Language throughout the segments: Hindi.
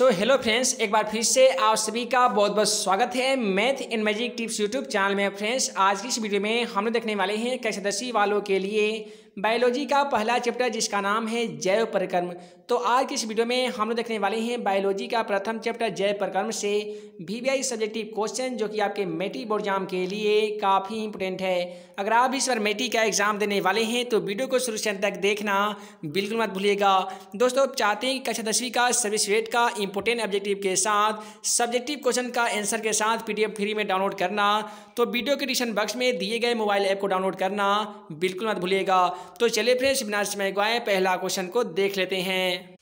तो हेलो फ्रेंड्स एक बार फिर से आप सभी का बहुत बहुत स्वागत है math and magic tips YouTube channel में। फ्रेंड्स, आज की इस वीडियो में हम लोग देखने वाले हैं कैसे दसवीं वालों के लिए बायोलॉजी का पहला चैप्टर, जिसका नाम है जैव परिक्रम। तो आज की इस वीडियो में हम लोग देखने वाले हैं बायोलॉजी का प्रथम चैप्टर, जैव परिक्रम से वी सब्जेक्टिव क्वेश्चन जो कि आपके मेटी बोर्ड एग्ज़ाम के लिए काफ़ी इंपोर्टेंट है। अगर आप इस बार मेटी का एग्ज़ाम देने वाले हैं तो वीडियो को शुरू से तक देखना, बिल्कुल मत भूलिएगा। दोस्तों चाहते हैं कि कक्षा दसवीं का सर्विस रेट का इंपोर्टेंट ऑब्जेक्टिव के साथ सब्जेक्टिव क्वेश्चन का आंसर के साथ पीडीएफ फ्री में डाउनलोड करना तो वीडियो के डिस्क्रिप्शन बॉक्स में दिए गए मोबाइल ऐप को डाउनलोड करना, बिल्कुल मत भूलिएगा। तो चलिए फ्रेंड्स बिना समय गवाए पहला क्वेश्चन को देख लेते हैं।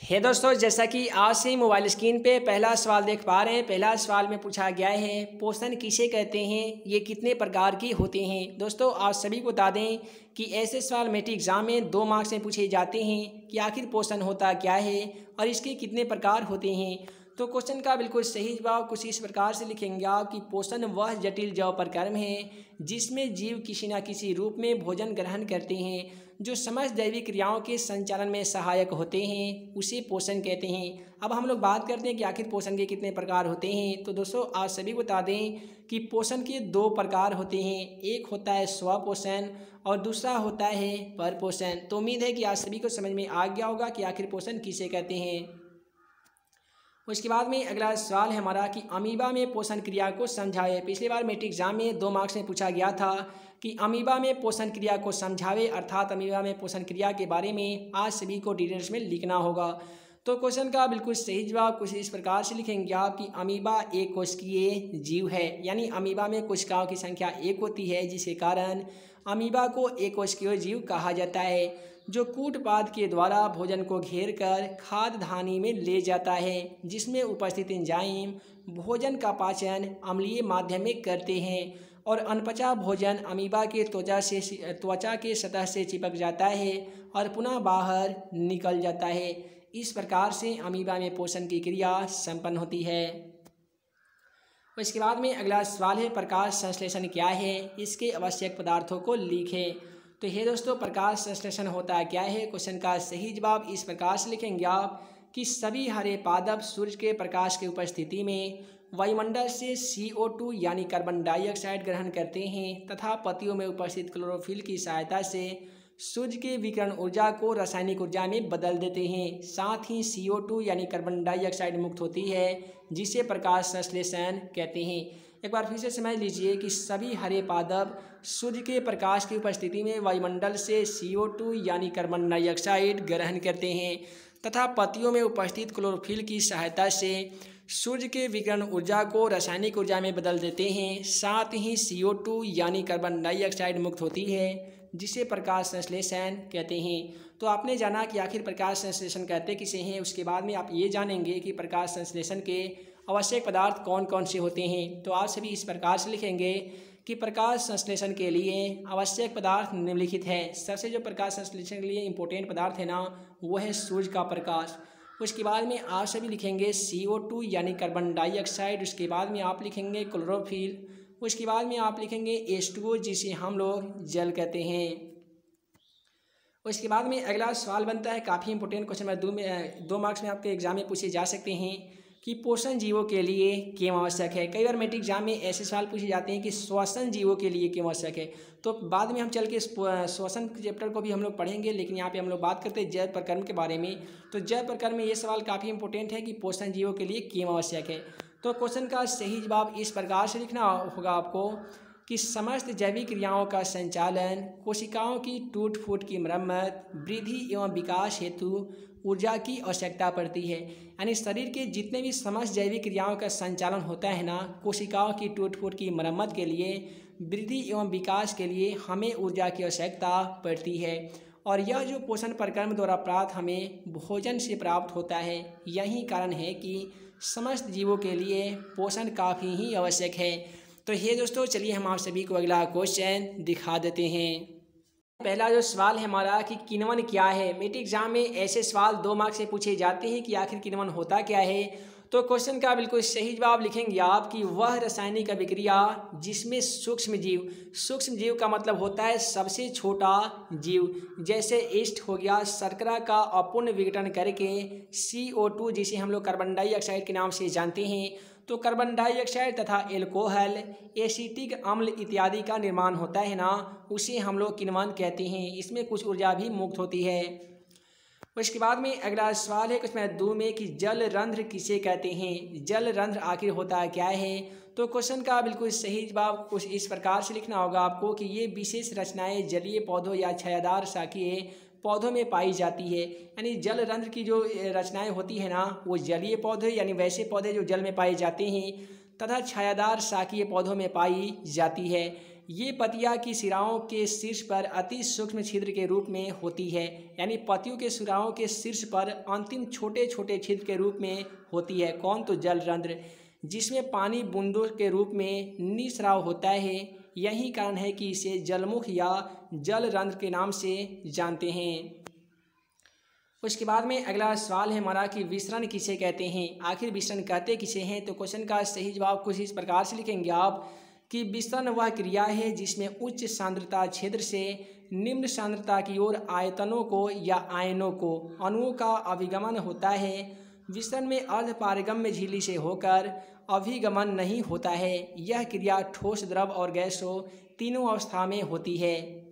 हे दोस्तों, जैसा कि आज से मोबाइल स्क्रीन पे पहला सवाल देख पा रहे हैं, पहला सवाल में पूछा गया है, पोषण किसे कहते हैं, ये कितने प्रकार की होते हैं? दोस्तों, आप सभी को बता दें कि ऐसे सवाल मेट्रिक एग्ज़ाम में दो मार्क्स में पूछे जाते हैं कि आखिर पोषण होता क्या है और इसके कितने प्रकार होते हैं। तो क्वेश्चन का बिल्कुल सही जवाब कुछ इस प्रकार से लिखेंगे आप कि पोषण वह जटिल जव प्रकर्म है, जिसमें जीव किसी न किसी रूप में भोजन ग्रहण करते हैं, जो समस्त जैविक क्रियाओं के संचालन में सहायक होते हैं, उसे पोषण कहते हैं। अब हम लोग बात करते हैं कि आखिर पोषण के कितने प्रकार होते हैं। तो दोस्तों, आप सभी को बता दें कि पोषण के दो प्रकार होते हैं। एक होता है स्वपोषण और दूसरा होता है पर पोषण तो उम्मीद है कि आप सभी को समझ में आ गया होगा कि आखिर पोषण किसे कहते हैं। उसके बाद में अगला सवाल है हमारा कि अमीबा में पोषण क्रिया को समझाए। पिछली बार मेट्रिक एग्ज़ाम में दो मार्क्स में पूछा गया था कि अमीबा में पोषण क्रिया को समझावे अर्थात अमीबा में पोषण क्रिया के बारे में आज सभी को डिटेल्स में लिखना होगा। तो क्वेश्चन का बिल्कुल सही जवाब कुछ इस प्रकार से लिखेंगे आप कि अमीबा एक कोशिकीय जीव है। यानी अमीबा में कोशिकाओं की संख्या एक होती है, जिसके कारण अमीबा को एक कोशिकीय जीव कहा जाता है, जो कूटपाद के द्वारा भोजन को घेर कर खाद्य धानी में ले जाता है, जिसमें उपस्थित इंजाइम भोजन का पाचन अम्लीय माध्यम में करते हैं और अनपचा भोजन अमीबा के त्वचा से त्वचा के सतह से चिपक जाता है और पुनः बाहर निकल जाता है। इस प्रकार से अमीबा में पोषण की क्रिया संपन्न होती है। इसके बाद में अगला सवाल है, प्रकाश संश्लेषण क्या है? इसके आवश्यक पदार्थों को लिखें। तो ये दोस्तों, प्रकाश संश्लेषण होता क्या है? क्वेश्चन का सही जवाब इस प्रकार से लिखेंगे आप कि सभी हरे पादप सूर्य के प्रकाश की उपस्थिति में वायुमंडल से CO2 यानी कार्बन डाइऑक्साइड ग्रहण करते हैं तथा पतियों में उपस्थित क्लोरोफिल की सहायता से सूर्य के विकर्ण ऊर्जा को रासायनिक ऊर्जा में बदल देते हैं। साथ ही CO2 यानी कार्बन डाइऑक्साइड मुक्त होती है, जिसे प्रकाश संश्लेषण कहते हैं। एक बार फिर से समझ लीजिए कि सभी हरे पादप सूर्य के प्रकाश की उपस्थिति में वायुमंडल से CO2 यानी कार्बन डाइऑक्साइड ग्रहण करते हैं, तथा पतियों में उपस्थित क्लोरोफिल की सहायता से सूर्य के विकर्ण ऊर्जा को रासायनिक ऊर्जा में बदल देते हैं। साथ ही CO2 यानी कार्बन डाइऑक्साइड मुक्त होती है। जिसे प्रकाश संश्लेषण कहते हैं। तो आपने जाना कि आखिर प्रकाश संश्लेषण कहते किसे हैं, उसके बाद में आप ये जानेंगे कि प्रकाश संश्लेषण के आवश्यक पदार्थ कौन कौन से होते हैं। तो आप सभी इस प्रकार से लिखेंगे कि प्रकाश संश्लेषण के लिए आवश्यक पदार्थ निम्नलिखित है। सबसे जो प्रकाश संश्लेषण के लिए इम्पोर्टेंट पदार्थ है ना, वो है सूर्य का प्रकाश। उसके बाद में आप सभी लिखेंगे सी ओ टू यानी कार्बन डाइऑक्साइड उसके बाद में आप लिखेंगे क्लोरोफिल उसके बाद में आप लिखेंगे एच टू जिसे हम लोग जल कहते हैं। उसके बाद में अगला सवाल बनता है, काफ़ी इंपॉर्टेंट क्वेश्चन दो में, दो मार्क्स में आपके एग्ज़ाम में पूछे जा सकते हैं कि पोषण जीवों के लिए क्यों आवश्यक है। कई बार मेट्रिक एग्ज़ाम में ऐसे सवाल पूछे जाते हैं कि श्वसन जीवों के लिए क्यों आवश्यक है। तो बाद में हम चल के श्वसन चैप्टर को भी हम लोग पढ़ेंगे, लेकिन यहाँ पे हम लोग बात करते हैं जैव प्रकर्म के बारे में। तो जैव प्रकर्म में ये सवाल काफ़ी इंपॉर्टेंट है कि पोषण जीवों के लिए क्यों आवश्यक है। तो क्वेश्चन का सही जवाब इस प्रकार से लिखना होगा आपको कि समस्त जैविक क्रियाओं का संचालन, कोशिकाओं की टूट फूट की मरम्मत, वृद्धि एवं विकास हेतु ऊर्जा की आवश्यकता पड़ती है। यानी शरीर के जितने भी समस्त जैविक क्रियाओं का संचालन होता है ना, कोशिकाओं की टूट फूट की मरम्मत के लिए, वृद्धि एवं विकास के लिए हमें ऊर्जा की आवश्यकता पड़ती है। और यह जो पोषण प्रक्रम द्वारा प्राप्त हमें भोजन से प्राप्त होता है, यही कारण है कि समस्त जीवों के लिए पोषण काफ़ी ही आवश्यक है। तो ये दोस्तों, चलिए हम आप सभी को अगला क्वेश्चन दिखा देते हैं। पहला जो सवाल है हमारा कि किनवन क्या है? मेट्रिक एग्ज़ाम में ऐसे सवाल दो मार्क्स से पूछे जाते हैं कि आखिर किनवन होता क्या है? तो क्वेश्चन का बिल्कुल सही जवाब लिखेंगे आप कि वह रासायनिक अभिक्रिया जिसमें सूक्ष्म जीव सूक्ष्म जीव का मतलब होता है सबसे छोटा जीव, जैसे ईस्ट हो गया, शर्करा का अपूर्ण विघटन करके सी ओ टू जिसे हम लोग कार्बन डाइऑक्साइड के नाम से जानते हैं तो कार्बन डाइऑक्साइड तथा एल्कोहल एसिटिक अम्ल इत्यादि का निर्माण होता है ना, उसे हम लोग किनवान कहते हैं। इसमें कुछ ऊर्जा भी मुक्त होती है। उसके बाद में अगला सवाल है क्वेश्चन दो में कि जल रंध्र किसे कहते हैं? जल रंध्र आखिर होता क्या है? तो क्वेश्चन का बिल्कुल सही जवाब कुछ इस प्रकार से लिखना होगा आपको कि ये विशेष रचनाएँ जलीय पौधों या छायादार शाखीय पौधों में पाई जाती है। यानी जल रंध्र की जो रचनाएँ होती है ना, वो जलीय पौधे, यानी वैसे पौधे जो जल में पाए जाते हैं, तथा छायादार शाखीय पौधों में पाई जाती है। ये पतिया की सिराओं के शीर्ष पर अति सूक्ष्म छिद्र के रूप में होती है, यानी पतियों के सिराओं के शीर्ष पर अंतिम छोटे छोटे छिद्र के रूप में होती है। कौन तो जल रंध्र जिसमें पानी बूंदों के रूप में निस्राव होता है। यही कारण है कि इसे जलमुख या जल रंध्र के नाम से जानते हैं। उसके बाद में अगला सवाल है हमारा कि विसरण किसे कहते हैं? आखिर विसरण कहते किसे हैं? तो क्वेश्चन का सही जवाब कुछ इस प्रकार से लिखेंगे आप। कि विसरण वह क्रिया है जिसमें उच्च सांद्रता क्षेत्र से निम्न सांद्रता की ओर आयतनों को या आयनों को, अणुओं का अभिगमन होता है। विसरण में अर्ध पारगम्य झिल्ली से होकर अभिगमन नहीं होता है। यह क्रिया ठोस द्रव और गैसों तीनों अवस्था में होती है।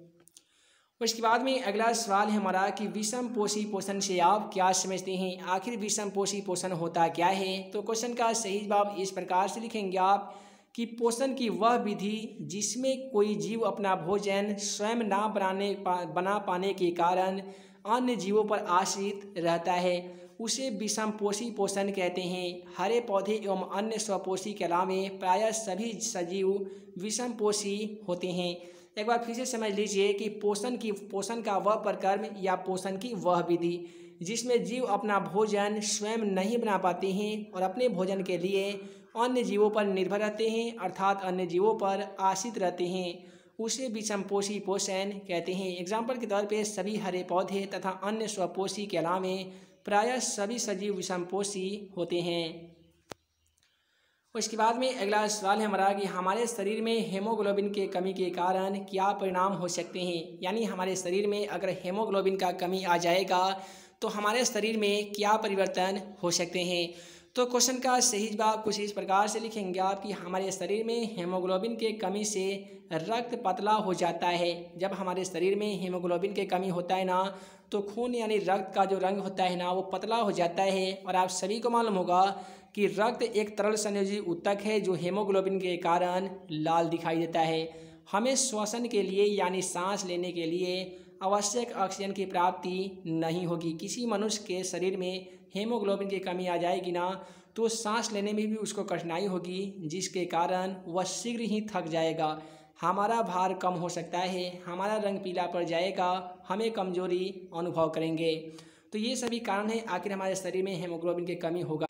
उसके बाद में अगला सवाल है हमारा कि विषम पोषी पोषण से आप क्या समझते हैं? आखिर विषम पोषी पोषण होता क्या है? तो क्वेश्चन का सही जवाब इस प्रकार से लिखेंगे आप। कि पोषण की वह विधि जिसमें कोई जीव अपना भोजन स्वयं ना बनाने पा, बना पाने के कारण अन्य जीवों पर आश्रित रहता है, उसे विषम पोषी पोषण कहते हैं। हरे पौधे एवं अन्य स्वपोषी के अलावे प्रायः सभी सजीव विषम पोषी होते हैं। एक बार फिर से समझ लीजिए कि पोषण की, पोषण का वह प्रकर्म या पोषण की वह विधि जिसमें जीव अपना भोजन स्वयं नहीं बना पाते हैं और अपने भोजन के लिए अन्य जीवों पर निर्भर रहते हैं, अर्थात अन्य जीवों पर आश्रित रहते हैं। उसे विषमपोषी पोषण कहते हैं। एग्ज़ाम्पल के तौर पे सभी हरे पौधे तथा अन्य स्वपोषी के अलावे प्रायः सभी सजीव विषमपोषी होते हैं। उसके बाद में अगला सवाल है हमारा कि हमारे शरीर में हेमोग्लोबिन के कमी के कारण क्या परिणाम हो सकते हैं? यानी हमारे शरीर में अगर हेमोग्लोबिन का कमी आ जाएगा तो हमारे शरीर में क्या परिवर्तन हो सकते हैं? तो क्वेश्चन का सही जवाब कुछ इस प्रकार से लिखेंगे आप कि हमारे शरीर में हेमोग्लोबिन के कमी से रक्त पतला हो जाता है। जब हमारे शरीर में हेमोग्लोबिन के कमी होता है ना तो खून यानी रक्त का जो रंग होता है ना, वो पतला हो जाता है। और आप सभी को मालूम होगा कि रक्त एक तरल संयोजी उत्तक है जो हेमोग्लोबिन के कारण लाल दिखाई देता है। हमें श्वसन के लिए यानी सांस लेने के लिए आवश्यक ऑक्सीजन की प्राप्ति नहीं होगी। किसी मनुष्य के शरीर में हेमोग्लोबिन की कमी आ जाएगी ना तो सांस लेने में भी उसको कठिनाई होगी, जिसके कारण वह शीघ्र ही थक जाएगा। हमारा भार कम हो सकता है, हमारा रंग पीला पड़ जाएगा, हमें कमज़ोरी अनुभव करेंगे। तो ये सभी कारण हैं, आखिर हमारे शरीर में हेमोग्लोबिन की कमी होगा।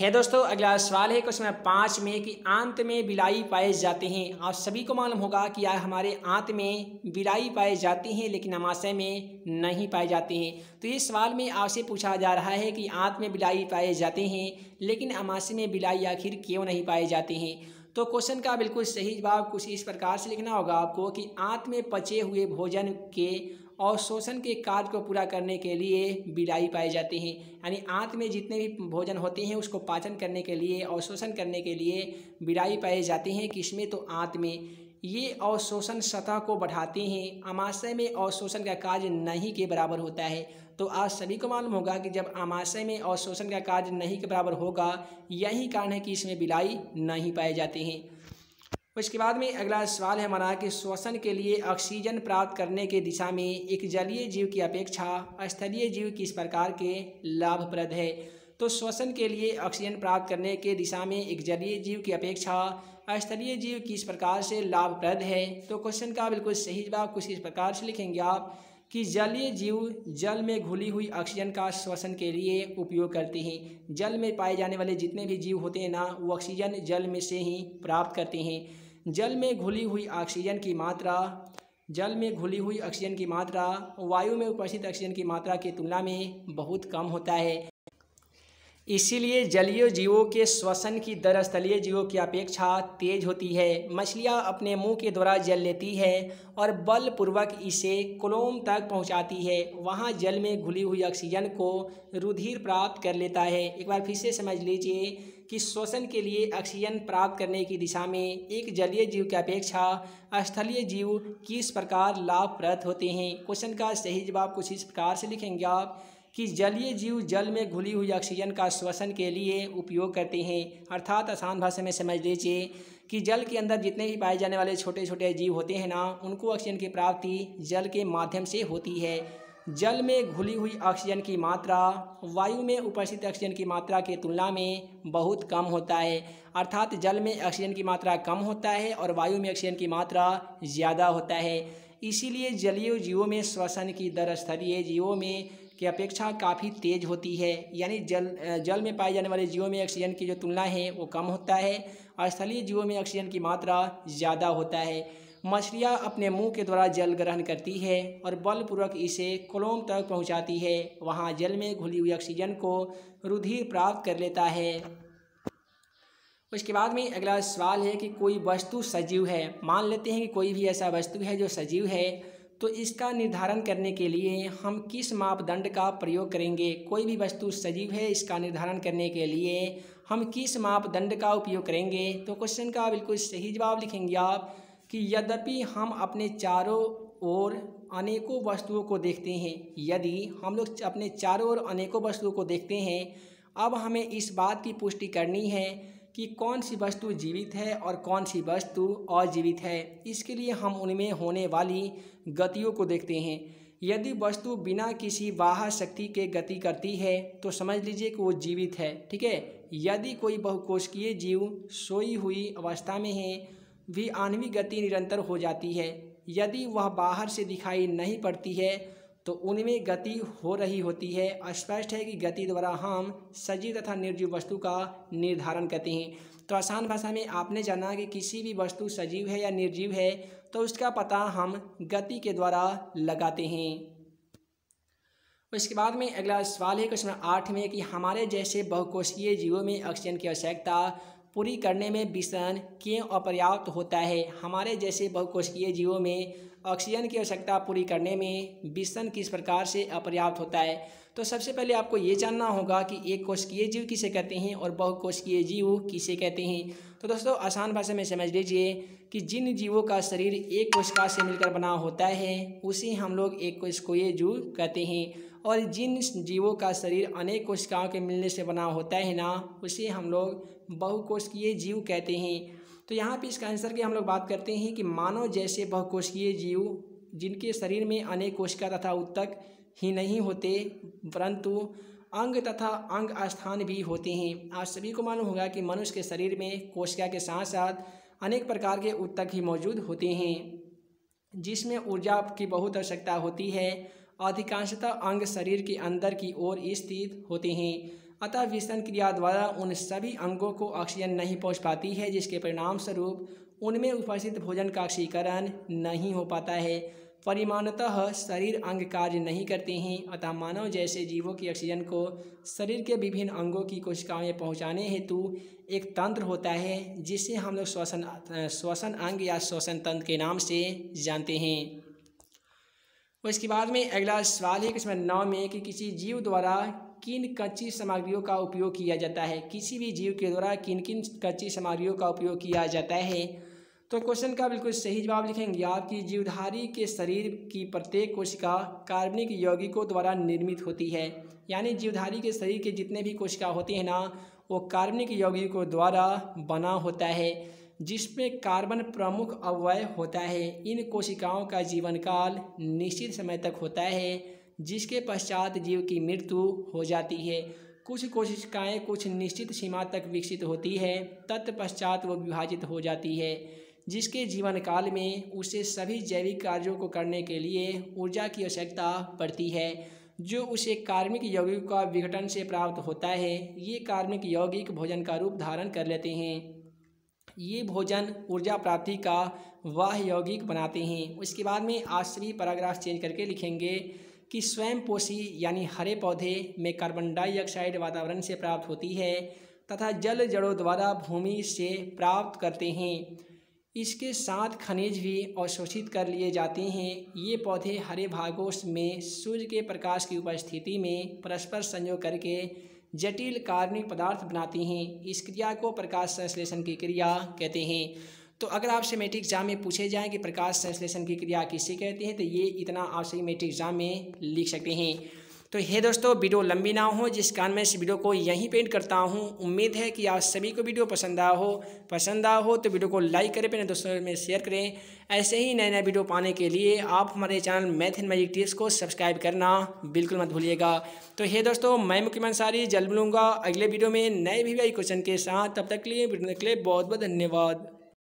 है दोस्तों, अगला सवाल है, क्वेश्चन नंबर पाँच में कि आंत में बिलाई पाए जाते हैं। आप सभी को मालूम होगा कि यार हमारे आंत में बिलाई पाए जाते हैं, लेकिन अमाशय में नहीं पाए जाते हैं। तो इस सवाल में आपसे पूछा जा रहा है कि आंत में बिलाई पाए जाते हैं, लेकिन अमाशय में बिलाई आखिर क्यों नहीं पाए जाते हैं? तो क्वेश्चन का बिल्कुल सही जवाब कुछ इस प्रकार से लिखना होगा आपको कि आंत में पचे हुए भोजन के और शोषण के कार्य को पूरा करने के लिए बिलाई पाए जाते हैं। यानी आंत में जितने भी भोजन होते हैं, उसको पाचन करने के लिए और शोषण करने के लिए बिलाई पाए जाते हैं किसमें? तो आंत में। ये अवशोषण सतह को बढ़ाते हैं। अमाशय में अवशोषण का कार्य नहीं के बराबर होता है। तो आज सभी को मालूम होगा कि जब अमाशय में अवशोषण का कार्य नहीं के बराबर होगा, यही कारण है कि इसमें बिलाई नहीं पाए जाते हैं। उसके बाद में अगला सवाल है हमारा कि श्वसन के लिए ऑक्सीजन प्राप्त करने के दिशा में एक जलीय जीव की अपेक्षा स्थलीय जीव किस प्रकार के लाभप्रद है? तो श्वसन के लिए ऑक्सीजन प्राप्त करने के दिशा में एक जलीय जीव की अपेक्षा स्थलीय जीव किस प्रकार से लाभप्रद है? तो क्वेश्चन का बिल्कुल सही जवाब कुछ इस प्रकार से लिखेंगे आप कि जलीय जीव जल में घुली हुई ऑक्सीजन का श्वसन के लिए उपयोग करते हैं। जल में पाए जाने वाले जितने भी जीव होते हैं ना, वो ऑक्सीजन जल में से ही प्राप्त करते हैं। जल में घुली हुई ऑक्सीजन की मात्रा, जल में घुली हुई ऑक्सीजन की मात्रा, वायु में उपस्थित ऑक्सीजन की मात्रा की तुलना में बहुत कम होता है। इसीलिए जलीय जीवों के श्वसन की दर स्थलीय जीवों की अपेक्षा तेज होती है। मछलियाँ अपने मुँह के द्वारा जल लेती है और बलपूर्वक इसे क्लोम तक पहुंचाती है। वहाँ जल में घुली हुई ऑक्सीजन को रुधिर प्राप्त कर लेता है। एक बार फिर से समझ लीजिए कि श्वसन के लिए ऑक्सीजन प्राप्त करने की दिशा में एक जलीय जीव की अपेक्षा स्थलीय जीव किस प्रकार लाभप्रद होते हैं? क्वेश्चन का सही जवाब कुछ इस प्रकार से लिखेंगे आप कि जलीय जीव जल में घुली हुई ऑक्सीजन का श्वसन के लिए उपयोग करते हैं। अर्थात आसान भाषा में समझ लीजिए कि जल के अंदर जितने भी पाए जाने वाले छोटे छोटे जीव होते हैं ना, उनको ऑक्सीजन की प्राप्ति जल के माध्यम से होती है। जल में घुली हुई ऑक्सीजन की मात्रा, वायु में उपस्थित ऑक्सीजन की मात्रा की तुलना में बहुत कम होता है। अर्थात जल में ऑक्सीजन की मात्रा कम होता है और वायु में ऑक्सीजन की मात्रा ज़्यादा होता है। इसीलिए जलीय जीवों में श्वसन की दर स्थलीय जीवों में की अपेक्षा काफ़ी तेज होती है। यानी जल जल में पाए जाने वाले जीवों में ऑक्सीजन की जो तुलना है वो कम होता है और स्थलीय जीवों में ऑक्सीजन की मात्रा ज़्यादा होता है। मछलियाँ अपने मुँह के द्वारा जल ग्रहण करती है और बलपूर्वक इसे कोलोम तक पहुंचाती है। वहाँ जल में घुली हुई ऑक्सीजन को रुधिर प्राप्त कर लेता है। उसके बाद में अगला सवाल है कि कोई वस्तु सजीव है। मान लेते हैं कि कोई भी ऐसा वस्तु है जो सजीव है। तो इसका निर्धारण करने के लिए हम किस मापदंड का प्रयोग करेंगे? कोई भी वस्तु सजीव है, इसका निर्धारण करने के लिए हम किस मापदंड का उपयोग करेंगे? तो क्वेश्चन का बिल्कुल सही जवाब लिखेंगे आप। कि यद्यपि हम अपने चारों ओर अनेकों वस्तुओं को देखते हैं, यदि हम लोग अपने चारों ओर अनेकों वस्तुओं को देखते हैं, अब हमें इस बात की पुष्टि करनी है कि कौन सी वस्तु जीवित है और कौन सी वस्तु अजीवित है। इसके लिए हम उनमें होने वाली गतियों को देखते हैं। यदि वस्तु बिना किसी बाह्य शक्ति के गति करती है तो समझ लीजिए कि वो जीवित है, ठीक है? यदि कोई बहुकोशिकीय जीव सोई हुई अवस्था में है भी आणविक गति निरंतर हो जाती है। यदि वह बाहर से दिखाई नहीं पड़ती है तो उनमें गति हो रही होती है। स्पष्ट है कि गति द्वारा हम सजीव तथा निर्जीव वस्तु का निर्धारण करते हैं। तो आसान भाषा में आपने जाना कि किसी भी वस्तु सजीव है या निर्जीव है तो उसका पता हम गति के द्वारा लगाते हैं। उसके बाद में अगला सवाल है क्वेश्चन आठ में कि हमारे जैसे बहुकोशीय जीवों में ऑक्सीजन की आवश्यकता पूरी करने में विषण क्यों अपर्याप्त होता है? हमारे जैसे बहुकोशिकीय जीवों में ऑक्सीजन की आवश्यकता पूरी करने में विषण किस प्रकार से अपर्याप्त होता है? तो सबसे पहले आपको ये जानना होगा कि एक कोशिकीय जीव किसे कहते हैं और बहुकोशिकीय जीव किसे कहते हैं। तो दोस्तों, आसान भाषा में समझ लीजिए कि जिन जीवों का शरीर एक कोशिका से मिलकर बना होता है, उसे हम लोग एक कोशिकीय जीव कहते हैं। और जिन जीवों का शरीर अनेक कोशिकाओं के मिलने से बना होता है ना, उसे हम लोग बहुकोशिकीय जीव कहते हैं। तो यहाँ पे इसका आंसर की हम लोग बात करते हैं कि मानव जैसे बहुकोशिकीय जीव, जिनके शरीर में अनेक कोशिका तथा उत्तक ही नहीं होते, परंतु अंग तथा अंग स्थान भी होते हैं। आप सभी को मालूम होगा कि मनुष्य के शरीर में कोशिका के साथ साथ अनेक प्रकार के उत्तक ही मौजूद होते हैं, जिसमें ऊर्जा की बहुत आवश्यकता होती है। अधिकांशतः अंग शरीर के अंदर की ओर स्थित होते हैं, अतः विस्तन क्रिया द्वारा उन सभी अंगों को ऑक्सीजन नहीं पहुँच पाती है, जिसके परिणाम स्वरूप उनमें उपस्थित भोजन का ऑक्सीकरण नहीं हो पाता है। परिमाणतः शरीर अंग कार्य नहीं करते हैं, अतः मानव जैसे जीवों की ऑक्सीजन को शरीर के विभिन्न अंगों की कोशिकाओं में पहुँचाने हेतु एक तंत्र होता है, जिसे हम लोग श्वसन श्वसन अंग या श्वसन तंत्र के नाम से जानते हैं। उसके बाद में अगला सवाल है कि नौ में कि किसी जीव द्वारा किन कच्ची सामग्रियों का उपयोग किया जाता है? किसी भी जीव के द्वारा किन किन कच्ची सामग्रियों का उपयोग किया जाता है? तो क्वेश्चन का बिल्कुल सही जवाब लिखेंगे आपकी जीवधारी के शरीर की प्रत्येक कोशिका कार्बनिक यौगिकों द्वारा निर्मित होती है। यानी जीवधारी के शरीर के जितने भी कोशिका होती हैं ना, वो कार्बनिक यौगिकों द्वारा बना होता है, जिसमें कार्बन प्रमुख अवयव होता है। इन कोशिकाओं का जीवन काल निश्चित समय तक होता है, जिसके पश्चात जीव की मृत्यु हो जाती है। कुछ कोशिकाएँ कुछ निश्चित सीमा तक विकसित होती है, तत्पश्चात वो विभाजित हो जाती है। जिसके जीवन काल में उसे सभी जैविक कार्यों को करने के लिए ऊर्जा की आवश्यकता पड़ती है, जो उसे कार्मिक यौगिक का विघटन से प्राप्त होता है। ये कार्मिक यौगिक भोजन का रूप धारण कर लेते हैं। ये भोजन ऊर्जा प्राप्ति का वाह यौगिक बनाते हैं। उसके बाद में आश्री पैराग्राफ चेंज करके लिखेंगे कि स्वयं पोषी यानी हरे पौधे में कार्बन डाइऑक्साइड वातावरण से प्राप्त होती है, तथा जल जड़ों द्वारा भूमि से प्राप्त करते हैं। इसके साथ खनिज भी अवशोषित कर लिए जाते हैं। ये पौधे हरे भागों में सूर्य के प्रकाश की उपस्थिति में परस्पर संयोग करके जटिल कार्बनिक पदार्थ बनाते हैं। इस क्रिया को प्रकाश संश्लेषण की क्रिया कहते हैं। तो अगर आपसे मेट्रिक एग्ज़ाम में पूछे जाएँ कि प्रकाश संश्लेषण की क्रिया किसे कहते हैं तो ये इतना आपसे मेट्रिक एग्ज़ाम में लिख सकते हैं। तो हे दोस्तों, वीडियो लंबी ना हो, जिस कारण मैं इस वीडियो को यहीं पेंट करता हूँ। उम्मीद है कि आप सभी को वीडियो पसंद आया हो। पसंद आ हो तो वीडियो को लाइक करें, अपने दोस्तों में शेयर करें। ऐसे ही नए नए वीडियो पाने के लिए आप हमारे channel math and magic tips को सब्सक्राइब करना बिल्कुल मत भूलिएगा। तो हे दोस्तों, मैं मुख्यमंत्री अंसारी, जल्द मिलूँगा अगले वीडियो में नए भी क्वेश्चन के साथ। तब तक के लिए, वीडियो के लिए बहुत बहुत धन्यवाद।